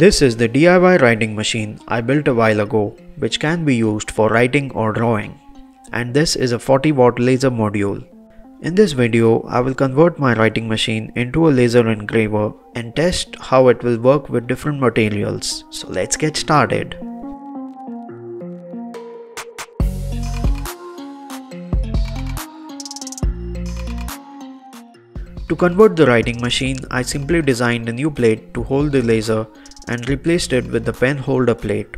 This is the DIY writing machine I built a while ago, which can be used for writing or drawing. And this is a 40 watt laser module. In this video, I will convert my writing machine into a laser engraver and test how it will work with different materials. So let's get started. To convert the writing machine, I simply designed a new plate to hold the laser and replaced it with the pen holder plate.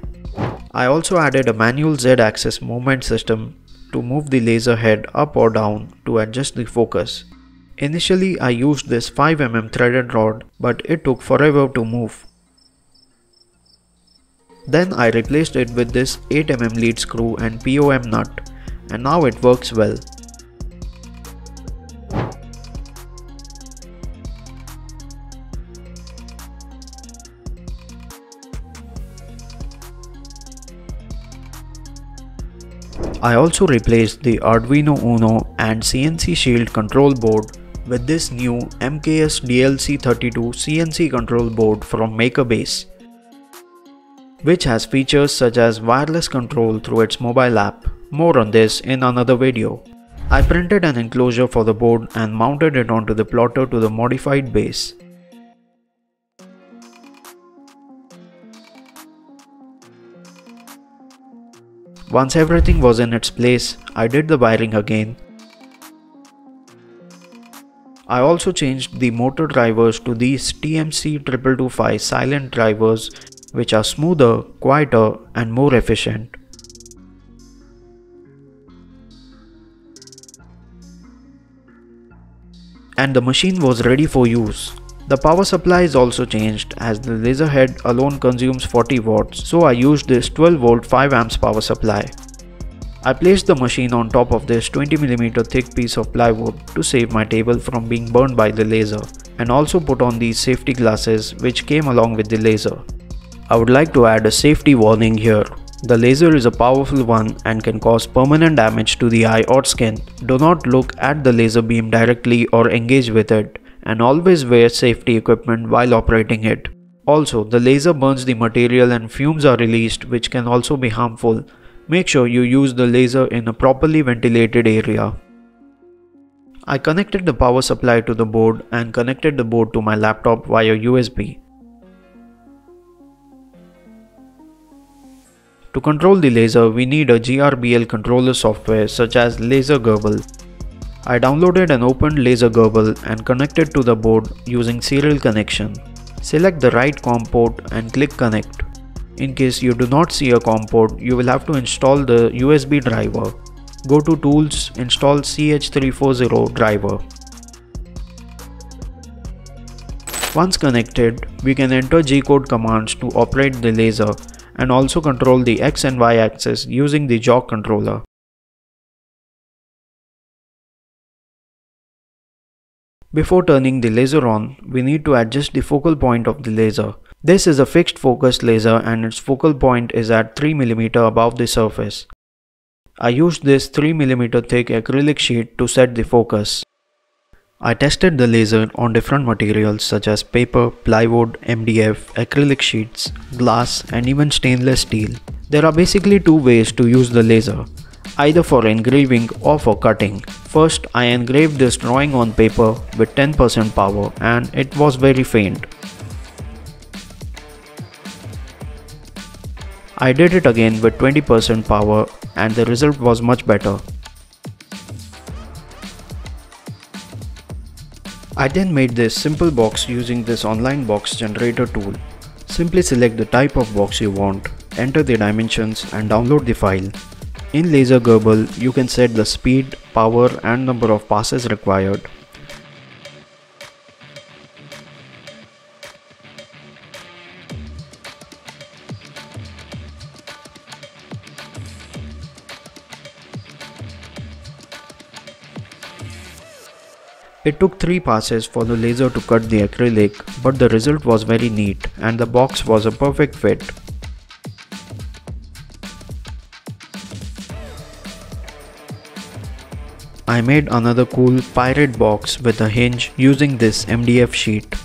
I also added a manual Z-axis movement system to move the laser head up or down to adjust the focus. Initially I used this 5mm threaded rod but it took forever to move. Then I replaced it with this 8mm lead screw and POM nut and now it works well. I also replaced the Arduino Uno and CNC Shield control board with this new MKS DLC32 CNC control board from MakerBase, which has features such as wireless control through its mobile app. More on this in another video. I printed an enclosure for the board and mounted it onto the plotter to the modified base. Once everything was in its place, I did the wiring again. I also changed the motor drivers to these TMC2225 silent drivers which are smoother, quieter and more efficient. And the machine was ready for use. The power supply is also changed as the laser head alone consumes 40 watts so I used this 12 volt 5 amps power supply. I placed the machine on top of this 20mm thick piece of plywood to save my table from being burned by the laser and also put on these safety glasses which came along with the laser. I would like to add a safety warning here. The laser is a powerful one and can cause permanent damage to the eye or skin. Do not look at the laser beam directly or engage with it and always wear safety equipment while operating it. Also, the laser burns the material and fumes are released which can also be harmful. Make sure you use the laser in a properly ventilated area. I connected the power supply to the board and connected the board to my laptop via USB. To control the laser, we need a GRBL controller software such as LaserGRBL. I downloaded and opened LaserGRBL and connected to the board using serial connection. Select the right COM port and click connect. In case you do not see a COM port, you will have to install the USB driver. Go to tools, install CH340 driver. Once connected, we can enter G-code commands to operate the laser and also control the X and Y axis using the jog controller. Before turning the laser on, we need to adjust the focal point of the laser. This is a fixed focus laser and its focal point is at 3mm above the surface. I used this 3mm thick acrylic sheet to set the focus. I tested the laser on different materials such as paper, plywood, MDF, acrylic sheets, glass and even stainless steel. There are basically two ways to use the laser either for engraving or for cutting. First, I engraved this drawing on paper with 10% power and it was very faint. I did it again with 20% power and the result was much better. I then made this simple box using this online box generator tool. Simply select the type of box you want, enter the dimensions and download the file. In LaserGRBL, you can set the speed, power and number of passes required. It took 3 passes for the laser to cut the acrylic, but the result was very neat and the box was a perfect fit. I made another cool pirate box with a hinge using this MDF sheet.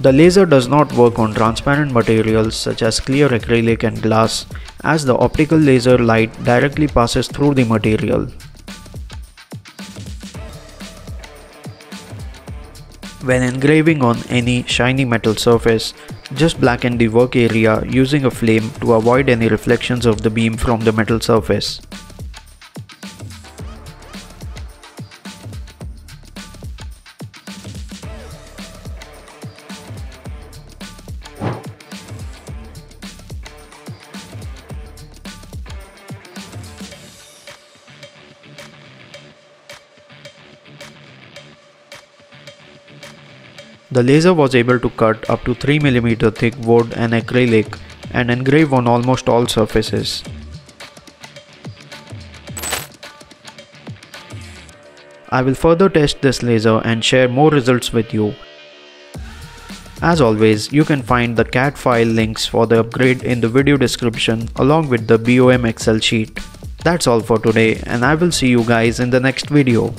The laser does not work on transparent materials such as clear acrylic and glass as the optical laser light directly passes through the material. When engraving on any shiny metal surface, just blacken the work area using a flame to avoid any reflections of the beam from the metal surface. The laser was able to cut up to 3mm thick wood and acrylic and engrave on almost all surfaces. I will further test this laser and share more results with you. As always, you can find the CAD file links for the upgrade in the video description along with the BOM Excel sheet. That's all for today and I will see you guys in the next video.